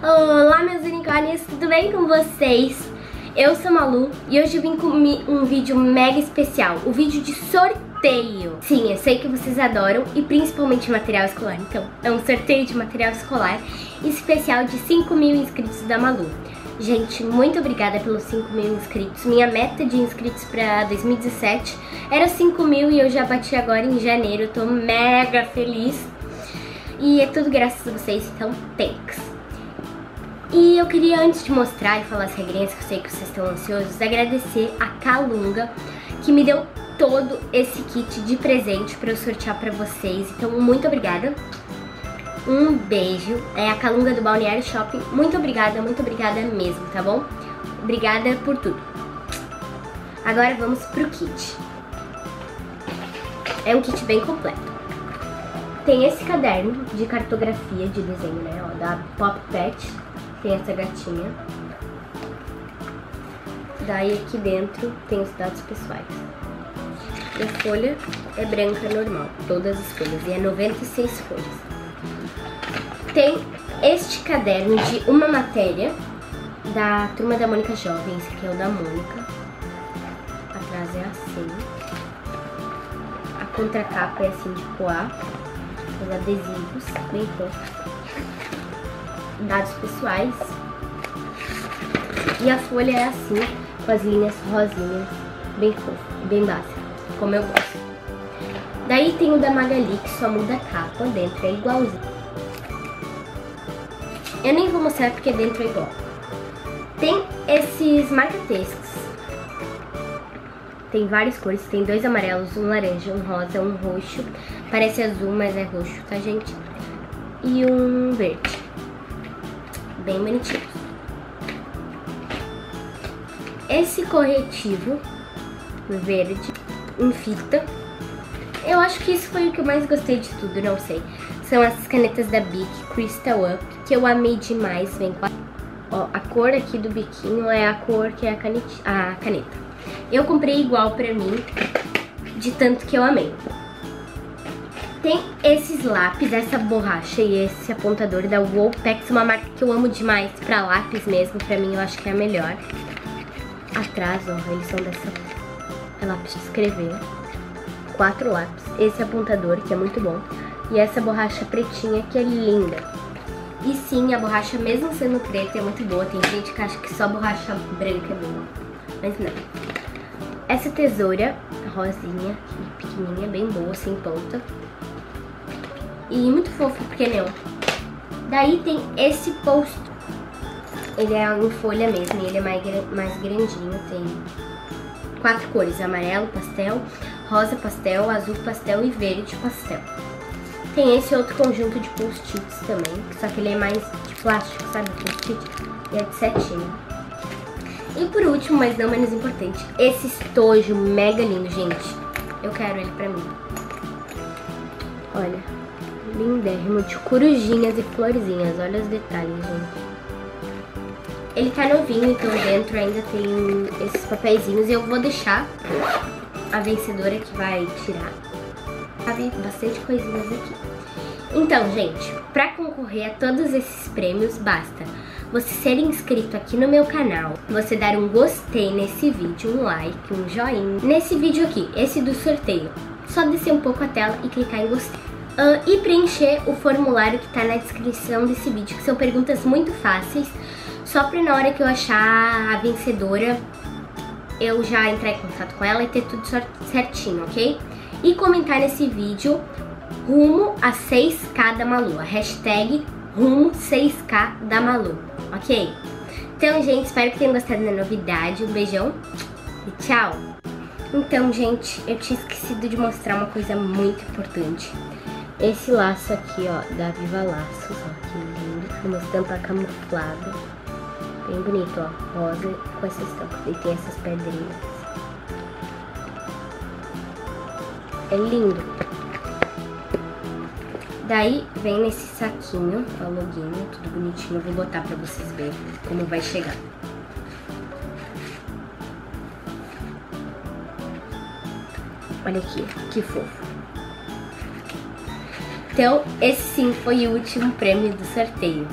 Olá meus unicórnios, tudo bem com vocês? Eu sou a Malu e hoje eu vim com um vídeo mega especial, o um vídeo de sorteio. Sim, eu sei que vocês adoram e principalmente material escolar, então é um sorteio de material escolar especial de 5 mil inscritos da Malu. Gente, muito obrigada pelos 5 mil inscritos. Minha meta de inscritos para 2017 era 5 mil e eu já bati agora em janeiro. Eu tô mega feliz. E é tudo graças a vocês, então thanks. E eu queria, antes de mostrar e falar as regrinhas, que eu sei que vocês estão ansiosos, agradecer a Calunga, que me deu todo esse kit de presente para eu sortear para vocês. Então, muito obrigada. Um beijo. É a Calunga do Balneário Shopping. Muito obrigada, muito obrigada mesmo, tá bom? Obrigada por tudo. Agora vamos pro kit. É um kit bem completo. Tem esse caderno de cartografia de desenho, né? Ó, da Pop Pet. Tem essa gatinha. Daí aqui dentro tem os dados pessoais. E a folha é branca normal, todas as folhas, e é 96 folhas tem este caderno de uma matéria da Turma da Mônica Jovem, esse aqui é o da Mônica. Atrás é assim. A contracapa é assim de poá. Os adesivos, bem fofos. Dados pessoais. E a folha é assim, com as linhas rosinhas, bem fofo, bem básica, como eu gosto. Daí tem o da Magali, que só muda a capa, dentro é igualzinho. Eu nem vou mostrar porque dentro é igual. Tem esses marca-textos. Tem várias cores, tem dois amarelos, um laranja, um rosa, um roxo. Parece azul, mas é roxo, tá, gente? E um verde. Bem bonitinho. Esse corretivo verde em fita. Eu acho que isso foi o que eu mais gostei de tudo, não sei. São essas canetas da Bic Crystal Up, que eu amei demais. Vem com a... Ó, a cor aqui do biquinho é a cor que é a, caneta. a caneta. Eu comprei igual pra mim, de tanto que eu amei. Tem esses lápis, essa borracha e esse apontador da Wolpex, uma marca que eu amo demais pra lápis mesmo, pra mim eu acho que é a melhor. Atrás, ó, eles são dessa é lápis de escrever. Quatro lápis. Esse apontador, que é muito bom. E essa borracha pretinha que é linda. E sim, a borracha mesmo sendo preta é muito boa. Tem gente que acha que só borracha branca é boa. Mas não. Essa tesoura rosinha, pequenininha, bem boa, sem ponta. E muito fofo, porque não. Daí tem esse post. Ele é em folha mesmo, ele é mais, mais grandinho, tem quatro cores, amarelo, pastel, rosa pastel, azul pastel e verde pastel. Tem esse outro conjunto de post-its também, só que ele é mais de plástico, sabe? Post-it. E é de setinho. E por último, mas não menos importante, esse estojo mega lindo, gente. Eu quero ele pra mim. Olha, lindérrimo, de corujinhas e florzinhas. Olha os detalhes, gente. Ele tá novinho, então dentro ainda tem esses papeizinhos. Eu vou deixar a vencedora que vai tirar cabe bastante coisinhas aqui. Então, gente, para concorrer a todos esses prêmios, basta você ser inscrito aqui no meu canal, você dar um gostei nesse vídeo, um like, um joinha. Nesse vídeo aqui, esse do sorteio, só descer um pouco a tela e clicar em gostei. Uh, e preencher o formulário que está na descrição desse vídeo, que são perguntas muito fáceis, só para na hora que eu achar a vencedora, eu já entrar em contato com ela e ter tudo certinho, ok? e comentar nesse vídeo rumo a 6k da Malu, a hashtag rumo 6k da Malu, ok? Então, gente, espero que tenham gostado da novidade, um beijão e tchau! Então, gente, eu tinha esquecido de mostrar uma coisa muito importante. Esse laço aqui, ó, da Viva Laços, ó, que lindo, uma estampa camuflada, bem bonito, ó, rosa com essa estampa, e tem essas pedrinhas. É lindo. Daí vem nesse saquinho, o loginho, tudo bonitinho. Eu vou botar pra vocês verem como vai chegar. Olha aqui, que fofo. Então, esse sim foi o último prêmio do sorteio.